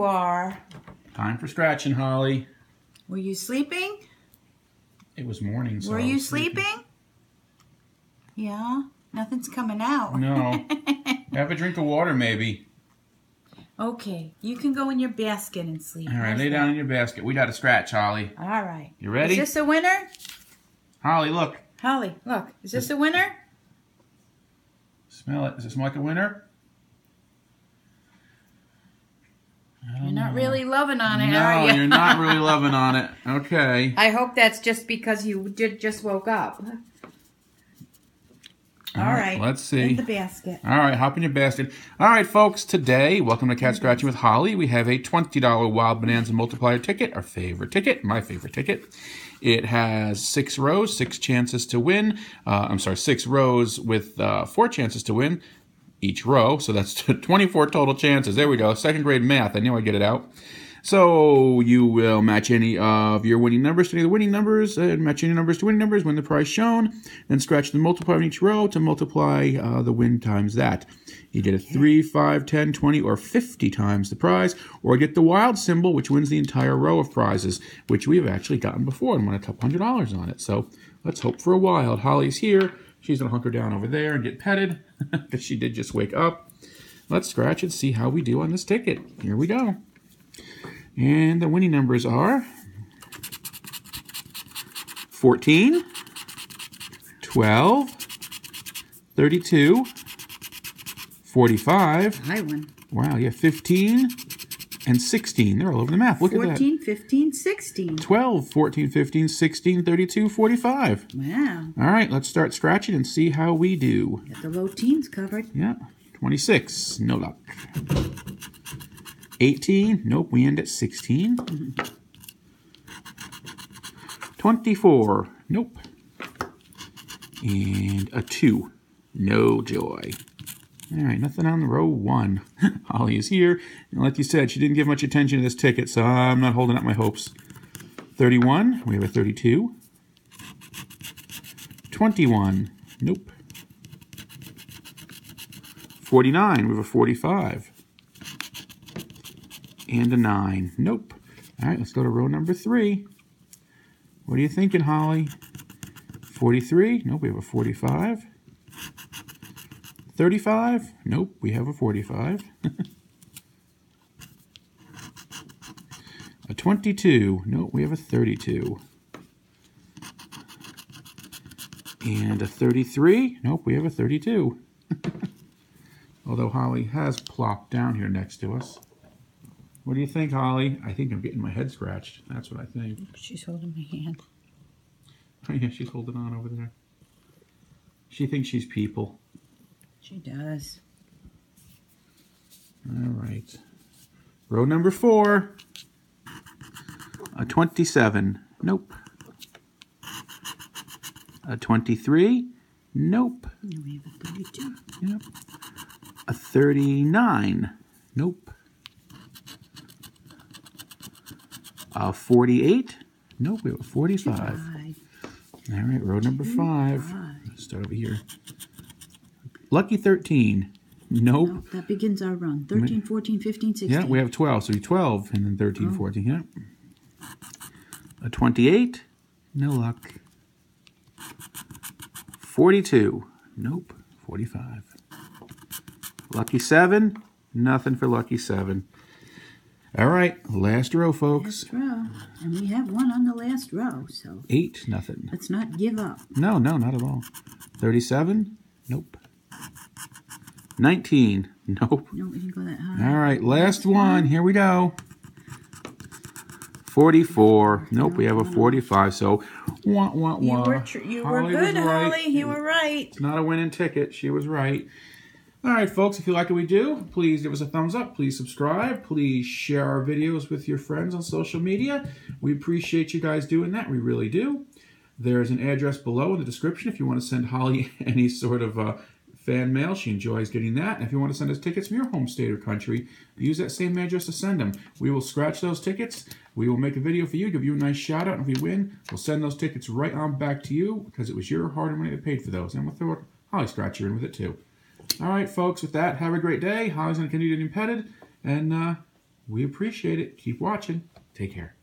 you are. Time for scratching, Holly. Were you sleeping? It was morning. So Were you was sleeping? Yeah. Nothing's coming out. No. Have a drink of water, maybe. okay. You can go in your basket and sleep. All right, lay down in your basket. We got to scratch, Holly. All right. You ready? Is this a winner? Holly, look. Holly, look. Is this a winner? Smell it. Does it smell like a winner? You're don't really loving on it, no, are you? you're not really loving on it. Okay. I hope that's just because you did just woke up. All right. Let's In see. the basket. All right, hop in your basket. All right, folks, today, welcome to Cat Scratching with Holly. We have a $20 Wild Bonanza multiplier ticket, our favorite ticket, my favorite ticket. It has six rows, six chances to win. Uh, I'm sorry, six rows with uh, four chances to win each row. So that's 24 total chances. There we go. Second grade math. I knew I'd get it out. So you will match any of your winning numbers to any of the winning numbers, and match any numbers to winning numbers, win the prize shown, then scratch the multiplier in each row to multiply uh, the win times that. You get a 3, 5, 10, 20, or 50 times the prize, or get the wild symbol, which wins the entire row of prizes, which we have actually gotten before and won a couple hundred dollars on it. So let's hope for a wild. Holly's here. She's going to hunker down over there and get petted, because she did just wake up. Let's scratch and see how we do on this ticket. Here we go. And the winning numbers are 14, 12, 32, 45. High one. Wow, yeah, 15 and 16. They're all over the map. Look at that. 14, 15, 16. 12, 14, 15, 16, 32, 45. Wow. All right, let's start scratching and see how we do. Got the low teens covered. Yeah, 26. No luck. 18. Nope, we end at 16. Mm-hmm. 24. Nope. And a 2. No joy. All right, nothing on the row one. Holly is here. And like you said, she didn't give much attention to this ticket, so I'm not holding up my hopes. 31. We have a 32. 21. Nope. 49. We have a 45. And a 9. Nope. All right, let's go to row number 3. What are you thinking, Holly? 43. Nope, we have a 45. 35. Nope, we have a 45. a 22. Nope, we have a 32. And a 33. Nope, we have a 32. Although Holly has plopped down here next to us. What do you think, Holly? I think I'm getting my head scratched. That's what I think. She's holding my hand. Oh, yeah, she's holding on over there. She thinks she's people. She does. All right. Row number four. A 27. Nope. A 23. Nope. And we have a 32. Yep. A 39. Nope. A 48. Nope, we have a 45. Five. All right, row number five. Five. Start over here. Lucky 13. Nope. No, that begins our run. 13, 14, 15, 16. Yeah, we have 12. So we 12 and then 13, Oh. 14. Yeah. A 28. No luck. 42. Nope. 45. Lucky 7. Nothing for lucky 7. All right, last row, folks. Last row. And we have one on the last row, so 8. Nothing. let's not give up. No, no, not at all. 37. Nope. 19. Nope. No, we didn't go that high. All right, last one. Here we go. 44. Nope, we have a 45. So, wah, wah, You wah. were, tr- you were Holly was good, right. Holly. You were right. It's not a winning ticket. She was right. All right, folks, if you like what we do, please give us a thumbs up. Please subscribe. Please share our videos with your friends on social media. We appreciate you guys doing that. We really do. There's an address below in the description if you want to send Holly any sort of uh, fan mail. She enjoys getting that. And if you want to send us tickets from your home state or country, use that same address to send them. We will scratch those tickets. We will make a video for you, give you a nice shout out. And if we win, we'll send those tickets right on back to you because it was your hard earned money that paid for those. And we'll throw a Holly Scratcher in with it too. All right, folks, with that, have a great day. Holly's going to continue getting petted. And uh, We appreciate it. Keep watching. Take care.